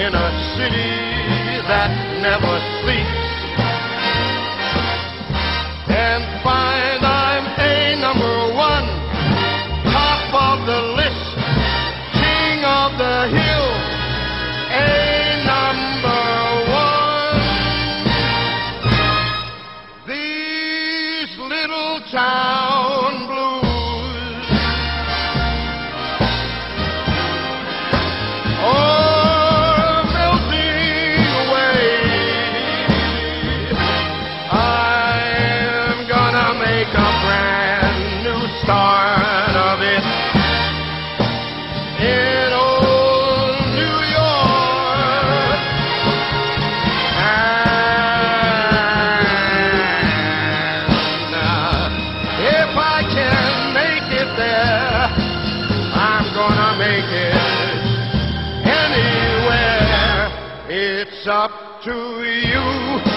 in a city that never sleeps and find I'm a number one, top of the list, king of the hill, a number one. These little town anywhere. It's up to you,